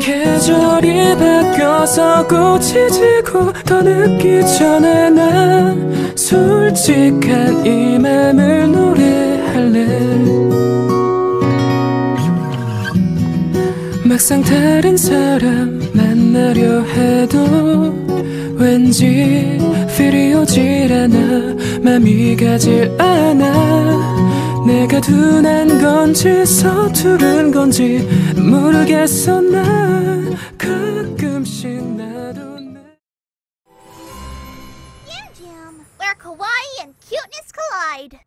계절이 바뀌어서 꽃이 지고 더 늦기 전에 난 솔직한 이 맘을 노래할래. 막상 다른 사람 만나려 해도 왠지 필이 오질 않아. 맘이 가질 않아 둔한 건지 서투른 건지 모르겠어 난 가끔씩 나도 내 Jim, where kawaii and cuteness collide.